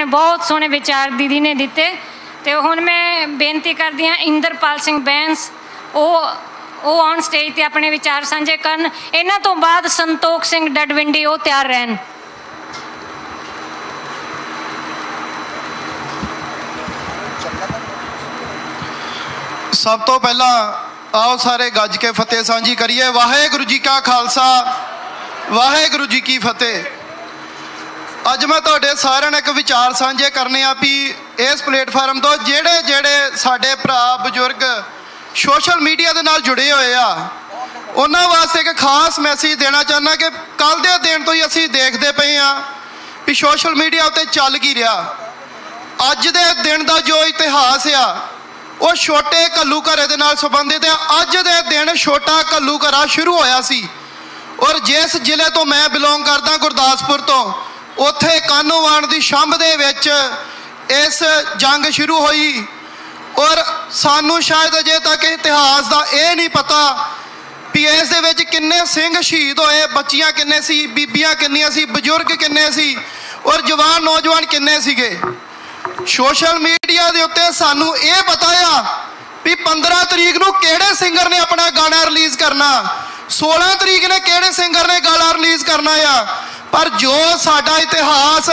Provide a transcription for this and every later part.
ਨੇ ਬਹੁਤ ਸੋਹਣੇ ਵਿਚਾਰ ਦੀਦੀ ਨੇ ਦਿੱਤੇ ਤੇ ਹੁਣ ਮੈਂ ਬੇਨਤੀ ਕਰਦੀ ਹਾਂ ਇੰਦਰਪਾਲ ਸਿੰਘ ਬੈਂਸ, ਉਹ ਉਹ ਔਨ ਸਟੇਜ ਤੇ ਆਪਣੇ ਵਿਚਾਰ ਸਾਂਝੇ ਕਰਨ। ਇਹਨਾਂ ਤੋਂ ਬਾਅਦ ਸੰਤੋਖ ਸਿੰਘ ਡਡਵਿੰਡੀ ਉਹ ਤਿਆਰ ਰਹਿਣ। ਸਭ ਤੋਂ ਪਹਿਲਾਂ ਆਓ ਸਾਰੇ ਗੱਜ ਕੇ ਫਤਿਹ ਸਾਂਝੀ ਕਰੀਏ। ਵਾਹਿਗੁਰੂ ਜੀ ਕਾ ਖਾਲਸਾ, ਵਾਹਿਗੁਰੂ ਜੀ ਕੀ ਫਤਿਹ। ਅੱਜ ਮੈਂ ਤੁਹਾਡੇ ਸਾਰਿਆਂ ਨਾਲ ਇੱਕ ਵਿਚਾਰ ਸਾਂਝੇ ਕਰਨੇ ਆ ਵੀ ਇਸ ਪਲੇਟਫਾਰਮ ਤੋਂ ਜਿਹੜੇ ਜਿਹੜੇ ਸਾਡੇ ਭਰਾ ਬਜ਼ੁਰਗ ਸੋਸ਼ਲ ਮੀਡੀਆ ਦੇ ਨਾਲ ਜੁੜੇ ਹੋਏ ਆ, ਉਹਨਾਂ ਵਾਸਤੇ ਇੱਕ ਖਾਸ ਮੈਸੇਜ ਦੇਣਾ ਚਾਹੁੰਦਾ ਕਿ ਕੱਲ ਦੇ ਦਿਨ ਤੋਂ ਹੀ ਅਸੀਂ ਦੇਖਦੇ ਪਏ ਆ ਵੀ ਸੋਸ਼ਲ ਮੀਡੀਆ ਉੱਤੇ ਚੱਲ ਕੀ ਰਿਹਾ। ਅੱਜ ਦੇ ਦਿਨ ਦਾ ਜੋ ਇਤਿਹਾਸ ਆ, ਉਹ ਛੋਟੇ ਕੱਲੂ ਘਰੇ ਦੇ ਨਾਲ ਸੰਬੰਧਿਤ ਹੈ ਅੱਜ ਦੇ ਦਿਨ ਛੋਟਾ ਕੱਲੂ ਘਰਾ ਸ਼ੁਰੂ ਹੋਇਆ ਸੀ ਔਰ ਜਿਸ ਜ਼ਿਲ੍ਹੇ ਤੋਂ ਮੈਂ ਬਿਲੋਂਗ ਕਰਦਾ, ਗੁਰਦਾਸਪੁਰ ਤੋਂ ਉੱਥੇ ਕਾਨੋਵਾਨ ਦੀ ਸ਼ੰਭ ਦੇ ਵਿੱਚ ਇਸ ਜੰਗ ਸ਼ੁਰੂ ਹੋਈ। ਔਰ ਸਾਨੂੰ ਸ਼ਾਇਦ ਅਜੇ ਤੱਕ ਇਤਿਹਾਸ ਦਾ ਇਹ ਨਹੀਂ ਪਤਾ ਵੀ ਇਸ ਦੇ ਵਿੱਚ ਕਿੰਨੇ ਸਿੰਘ ਸ਼ਹੀਦ ਹੋਏ, ਬੱਚੀਆਂ ਕਿੰਨੇ ਸੀ, ਬੀਬੀਆਂ ਕਿੰਨੀਆਂ ਸੀ, ਬਜ਼ੁਰਗ ਕਿੰਨੇ ਸੀ, ਔਰ ਜਵਾਨ ਨੌਜਵਾਨ ਕਿੰਨੇ ਸੀਗੇ। ਸੋਸ਼ਲ ਮੀਡੀਆ ਦੇ ਉੱਤੇ ਸਾਨੂੰ ਇਹ ਪਤਾ ਆ ਵੀ 15 ਤਰੀਕ ਨੂੰ ਕਿਹੜੇ ਸਿੰਗਰ ਨੇ ਆਪਣਾ ਗਾਣਾ ਰਿਲੀਜ਼ ਕਰਨਾ 16 ਤਰੀਕ ਨੇ ਕਿਹੜੇ ਸਿੰਗਰ ਨੇ ਗਾਣਾ ਰਿਲੀਜ਼ ਕਰਨਾ ਆ। ਪਰ ਜੋ ਸਾਡਾ ਇਤਿਹਾਸ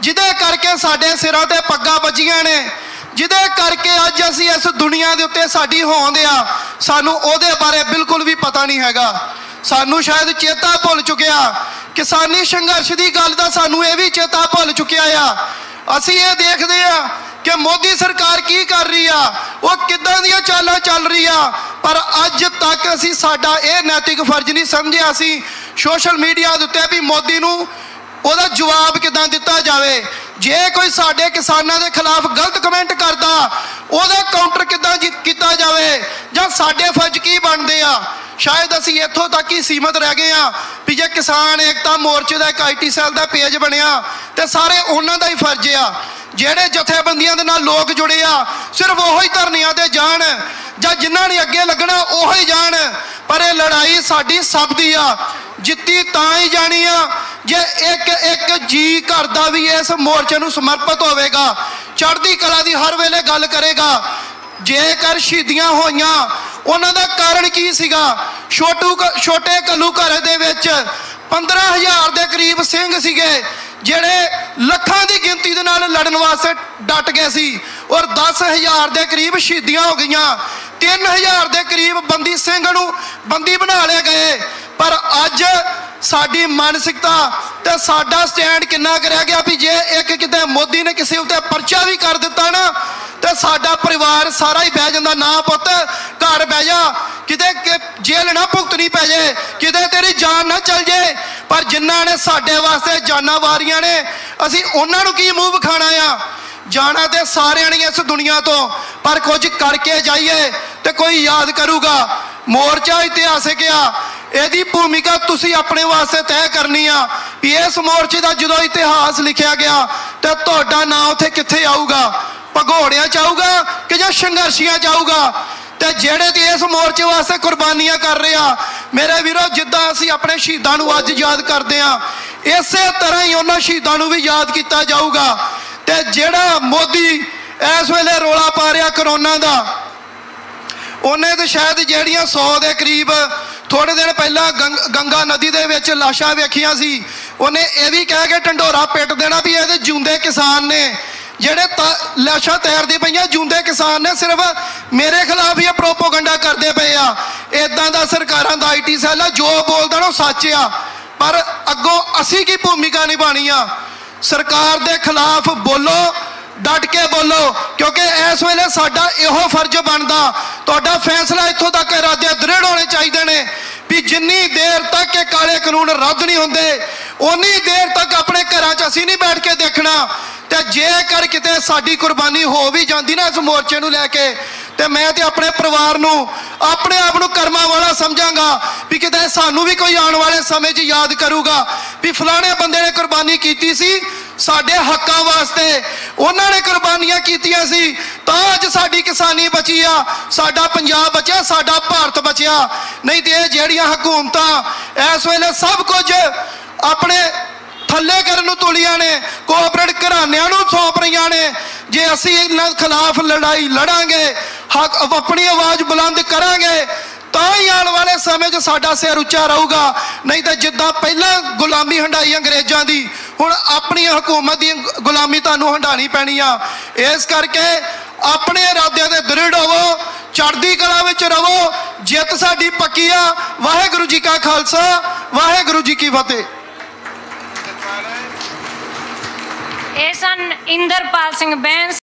ਜਿਹਦੇ ਕਰਕੇ ਸਾਡੇ ਸਿਰਾਂ ਤੇ ਪੱਗਾਂ ਵੱਜੀਆਂ ਨੇ, ਜਿਹਦੇ ਕਰਕੇ ਅੱਜ ਅਸੀਂ ਇਸ ਦੁਨੀਆ ਦੇ ਉੱਤੇ ਸਾਡੀ ਹੋਂਦ ਆ, ਸਾਨੂੰ ਉਹਦੇ ਬਾਰੇ ਬਿਲਕੁਲ ਵੀ ਪਤਾ ਨਹੀਂ ਹੈਗਾ। ਸਾਨੂੰ ਸ਼ਾਇਦ ਚੇਤਾ ਭੁੱਲ ਚੁੱਕਿਆ ਕਿਸਾਨੀ ਸੰਘਰਸ਼ ਦੀ ਗੱਲ ਦਾ ਸਾਨੂੰ ਇਹ ਵੀ ਚੇਤਾ ਭੁੱਲ ਚੁੱਕਿਆ ਆ। ਅਸੀਂ ਇਹ ਦੇਖਦੇ ਆ ਕਿ ਮੋਦੀ ਸਰਕਾਰ ਕੀ ਕਰ ਰਹੀ ਆ, ਉਹ ਕਿੱਦਾਂ ਦੀਆਂ ਚਾਲਾਂ ਚੱਲ ਰਹੀ ਆ। ਪਰ ਅੱਜ ਤੱਕ ਅਸੀਂ ਸਾਡਾ ਇਹ ਨੈਤਿਕ ਫਰਜ਼ ਨਹੀਂ ਸਮਝਿਆ ਸੀ ਸੋਸ਼ਲ ਮੀਡੀਆ ਦੇ ਉੱਤੇ ਵੀ ਮੋਦੀ ਨੂੰ ਉਹਦਾ ਜਵਾਬ ਕਿਦਾਂ ਦਿੱਤਾ ਜਾਵੇ? ਜੇ ਕੋਈ ਸਾਡੇ ਕਿਸਾਨਾਂ ਦੇ ਖਿਲਾਫ ਗਲਤ ਕਮੈਂਟ ਕਰਦਾ, ਉਹਦਾ ਕਾਊਂਟਰ ਕਿਦਾਂ ਕੀਤਾ ਜਾਵੇ? ਜਾਂ ਸਾਡੇ ਫਰਜ਼ ਕੀ ਬਣਦੇ ਆ? ਸ਼ਾਇਦ ਅਸੀਂ ਇੱਥੋਂ ਤੱਕ ਹੀ ਸੀਮਤ ਰਹਿ ਗਏ ਆ ਵੀ ਜੇ ਕਿਸਾਨ ਏਕਤਾ ਮੋਰਚੇ ਦਾ ਇੱਕ ਆਈਟੀ ਸੈੱਲ ਦਾ ਪੇਜ ਬਣਿਆ, ਤੇ ਸਾਰੇ ਉਹਨਾਂ ਦਾ ਹੀ ਫਰਜ਼ ਆ। ਜਿਹੜੇ ਜਥੇਬੰਦੀਆਂ ਦੇ ਨਾਲ ਲੋਕ ਜੁੜੇ ਆ, ਸਿਰਫ ਉਹੀ ਧਰਨਿਆਂ ਤੇ ਜਾਣ, ਜਾਂ ਜਿਨ੍ਹਾਂ ਨੇ ਅੱਗੇ ਲੱਗਣਾ, ਉਹੋ ਹੀ ਜਾਣ। ਪਰ ਇਹ ਲੜਾਈ ਸਾਡੀ ਸਭ ਦੀ ਆ। ਜਿੱਤੀ ਤਾਂ ਹੀ ਜਾਣੀ ਆ। ਜੇ ਇੱਕ ਇੱਕ ਜੀ ਘਰ ਦਾ ਵੀ ਇਸ ਮੋਰਚੇ ਨੂੰ ਸਮਰਪਿਤ ਹੋਵੇਗਾ, ਚੜ੍ਹਦੀ ਕਲਾ ਦੀ ਹਰ ਵੇਲੇ ਗੱਲ ਕਰੇਗਾ। ਜੇਕਰ ਸ਼ਹੀਦੀਆਂ ਹੋਈਆਂ, ਉਹਨਾਂ ਦਾ ਕਾਰਨ ਕੀ ਸੀਗਾ? ਛੋਟੂ ਛੋਟੇ ਕੱਲੂ ਘਰ ਦੇ ਵਿੱਚ 15000 ਦੇ ਕਰੀਬ ਸਿੰਘ ਸੀਗੇ, ਜਿਹੜੇ ਲੱਖਾਂ ਦੀ ਗਿਣਤੀ ਦੇ ਨਾਲ ਲੜਨ ਵਾਸਤੇ ਡਟ ਗਏ ਸੀ। ਔਰ 10000 ਦੇ ਕਰੀਬ ਸ਼ਹੀਦੀਆਂ ਹੋ ਗਈਆਂ। 3000 ਦੇ ਕਰੀਬ ਬੰਦੀ ਸਿੰਘ ਨੂੰ ਬੰਦੀ ਬਣਾ ਲਏ ਗਏ। ਪਰ ਅੱਜ ਸਾਡੀ ਮਾਨਸਿਕਤਾ ਤੇ ਸਾਡਾ ਸਟੈਂਡ ਕਿੰਨਾ ਕਰਿਆ ਗਿਆ ਵੀ ਜੇ ਇੱਕ ਕਿਤੇ ਮੋਦੀ ਨੇ ਕਿਸੇ ਉੱਤੇ ਪਰਚਾ ਵੀ ਕਰ ਦਿੱਤਾ ਨਾ, ਤੇ ਸਾਡਾ ਪਰਿਵਾਰ ਸਾਰਾ ਹੀ ਬਹਿ ਜਾਂਦਾ, ਨਾ ਪੁੱਤ, ਘਰ ਬਹਿ ਜਾ, ਕਿਤੇ ਜੇਲ੍ਹ ਨਾ ਭੁਗਤਣੀ ਪੈ ਜੇ, ਕਿਤੇ ਤੇਰੀ ਜਾਨ ਨਾ ਚਲ ਜੇ, ਪਰ ਜਿਨ੍ਹਾਂ ਨੇ ਸਾਡੇ ਵਾਸਤੇ ਜਾਨਾਂ ਵਾਰੀਆਂ ਨੇ, ਅਸੀਂ ਉਹਨਾਂ ਨੂੰ ਕੀ ਮੂੰਹ ਵਿਖਾਣਾ ਆ? ਜਾਣਾ ਤੇ ਸਾਰਿਆਂ ਨੇ ਇਸ ਦੁਨੀਆ ਤੋਂ, ਪਰ ਕੁਝ ਕਰਕੇ ਜਾਈਏ ਤੇ ਕੋਈ ਯਾਦ ਕਰੂਗਾ। ਮੋਰਚਾ ਇਤਿਹਾਸਿਕ ਆ ਇਹਦੀ ਭੂਮਿਕਾ ਤੁਸੀਂ ਆਪਣੇ ਵਾਸਤੇ ਤੈਅ ਕਰਨੀ ਆ ਵੀ ਇਸ ਮੋਰਚੇ ਦਾ ਜਦੋਂ ਇਤਿਹਾਸ ਲਿਖਿਆ ਗਿਆ ਤੇ ਤੁਹਾਡਾ ਨਾਂ ਉੱਥੇ ਕਿੱਥੇ ਆਊਗਾ? ਭਗੋੜਿਆਂ ਚ ਆਊਗਾ ਕਿ ਜਾਂ ਸੰਘਰਸ਼ੀਆਂ ਚ ਆਊਗਾ? ਤੇ ਜਿਹੜੇ ਤੇ ਇਸ ਮੋਰਚੇ ਵਾਸਤੇ ਕੁਰਬਾਨੀਆਂ ਕਰ ਰਹੇ ਆ, ਮੇਰੇ ਵੀਰੋ, ਜਿੱਦਾਂ ਅਸੀਂ ਆਪਣੇ ਸ਼ਹੀਦਾਂ ਨੂੰ ਅੱਜ ਯਾਦ ਕਰਦੇ ਆ, ਇਸੇ ਤਰ੍ਹਾਂ ਹੀ ਉਹਨਾਂ ਸ਼ਹੀਦਾਂ ਨੂੰ ਵੀ ਯਾਦ ਕੀਤਾ ਜਾਊਗਾ। ਤੇ ਜਿਹੜਾ ਮੋਦੀ ਇਸ ਵੇਲੇ ਰੋਲਾ ਪਾ ਰਿਹਾ ਕਰੋਨਾ ਦਾ, ਉਹਨੇ ਤੇ ਸ਼ਾਇਦ ਜਿਹੜੀਆਂ 100 ਦੇ ਕਰੀਬ ਥੋੜੇ ਦਿਨ ਪਹਿਲਾਂ ਗੰਗਾ ਨਦੀ ਦੇ ਵਿੱਚ ਲਾਸ਼ਾਂ ਵੇਖੀਆਂ ਸੀ। ਉਹਨੇ ਇਹ ਵੀ ਕਹਿ ਕੇ ਢੰਡੋਰਾ ਪਿੱਟ ਦੇਣਾ ਵੀ ਇਹਦੇ ਜੂੰਦੇ ਕਿਸਾਨ ਨੇ। ਜਿਹੜੇ ਲਾਸ਼ਾਂ ਤੈਰਦੀ ਪਈਆਂ ਜੂੰਦੇ ਕਿਸਾਨ ਨੇ, ਸਿਰਫ ਮੇਰੇ ਖਿਲਾਫ ਹੀ ਪ੍ਰੋਪੋਗੰਡਾ ਕਰਦੇ ਪਏ ਆ। ਇਦਾਂ ਦਾ ਸਰਕਾਰਾਂ ਦਾ ਆਈਟੀ ਸੈੱਲ ਆ, ਜੋ ਬੋਲਦਾ ਨਾ ਸੱਚ ਆ। ਪਰ ਅੱਗੋਂ ਅਸੀਂ ਕੀ ਭੂਮਿਕਾ ਨਿਭਾਣੀ ਆ? ਸਰਕਾਰ ਦੇ ਖਿਲਾਫ ਬੋਲੋ, ਡਟ ਕੇ ਬੋਲੋ, ਕਿਉਂਕਿ ਇਸ ਵੇਲੇ ਸਾਡਾ ਇਹੋ ਫਰਜ਼ ਬਣਦਾ ਤੁਹਾਡਾ ਫੈਸਲਾ ਇੱਥੋਂ ਤੱਕ ਇਰਾਦੇ ਦ੍ਰਿੜ ਹੋਣੇ ਚਾਹੀਦੇ ਨੇ ਵੀ ਜਿੰਨੀ ਦੇਰ ਤੱਕ ਇਹ ਕਾਲੇ ਕਾਨੂੰਨ ਰੱਦ ਨਹੀਂ ਹੁੰਦੇ ਉਨੀ ਦੇਰ ਤੱਕ ਆਪਣੇ ਘਰਾਂ 'ਚ ਅਸੀਂ ਨਹੀਂ ਬੈਠ ਕੇ ਦੇਖਣਾ। ਤੇ ਜੇਕਰ ਕਿਤੇ ਸਾਡੀ ਕੁਰਬਾਨੀ ਹੋ ਵੀ ਜਾਂਦੀ ਨਾ ਇਸ ਮੋਰਚੇ ਨੂੰ ਲੈ ਕੇ ਤੇ ਮੈਂ ਤੇ ਆਪਣੇ ਪਰਿਵਾਰ ਨੂੰ, ਆਪਣੇ ਆਪ ਨੂੰ ਕਰਮਾ ਵਾਲਾ ਸਮਝਾਂਗਾ ਵੀ ਕਿਤੇ ਸਾਨੂੰ ਵੀ ਕੋਈ ਆਉਣ ਵਾਲੇ ਸਮੇਂ 'ਚ ਯਾਦ ਕਰੂਗਾ ਵੀ ਫਲਾਣੇ ਬੰਦੇ ਨੇ ਕੁਰਬਾਨੀ ਕੀਤੀ ਸੀ, ਸਾਡੇ ਹੱਕਾਂ ਵਾਸਤੇ ਉਹਨਾਂ ਨੇ ਕੁਰਬਾਨੀਆਂ ਕੀਤੀਆਂ ਸੀ, ਤਾਂ ਅੱਜ ਸਾਡੀ ਕਿਸਾਨੀ ਬਚੀ ਆ, ਸਾਡਾ ਪੰਜਾਬ ਬਚਿਆ, ਸਾਡਾ ਭਾਰਤ ਬਚਿਆ। ਨਹੀਂ ਤੇ ਇਹ ਜਿਹੜੀਆਂ ਹਕੂਮਤਾਂ ਇਸ ਵੇਲੇ ਸਭ ਕੁਝ ਆਪਣੇ ਥੱਲੇ ਕਰਨ ਨੂੰ ਤੁਲੀਆਂ ਨੇ ਕੋਆਪਰੇਟ ਘਰਾਣਿਆਂ ਨੂੰ ਸੌਂਪ ਜੇ ਅਸੀਂ ਇਹਨਾਂ ਖਿਲਾਫ ਲੜਾਈ ਲੜਾਂਗੇ, ਹੱਕ ਆਪਣੀ ਆਵਾਜ਼ ਬੁਲੰਦ ਕਰਾਂਗੇ, ਤਾਂ ਹੀ ਆਉਣ ਵਾਲੇ ਸਮੇਂ 'ਚ ਸਾਡਾ ਸਿਰ ਉੱਚਾ ਰਹੂਗਾ। ਨਹੀਂ ਤਾਂ ਜਿੱਦਾਂ ਪਹਿਲਾਂ ਗੁਲਾਮੀ ਹੰਡਾਈ ਅੰਗਰੇਜ਼ਾਂ ਦੀ, ਹੁਣ ਆਪਣੀ ਹਕੂਮਤ ਦੀ ਗੁਲਾਮੀ ਤੁਹਾਨੂੰ ਹੰਡਾਣੀ ਪੈਣੀ ਆ। ਇਸ ਕਰਕੇ ਆਪਣੇ ਇਰਾਦਿਆਂ ਦੇ ਦ੍ਰਿੜ ਹੋਵੋ ਚੜ੍ਹਦੀ ਕਲਾ ਵਿੱਚ ਰਹੋ, ਜਿੱਤ ਸਾਡੀ ਪੱਕੀ ਆ। ਵਾਹਿਗੁਰੂ ਜੀ ਕਾ ਖਾਲਸਾ, ਵਾਹਿਗੁਰੂ ਜੀ ਕੀ ਫਤਿਹ। ਇਹ ਸਨ ਇੰਦਰਪਾਲ ਸਿੰਘ ਬੈਂਸ।